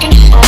can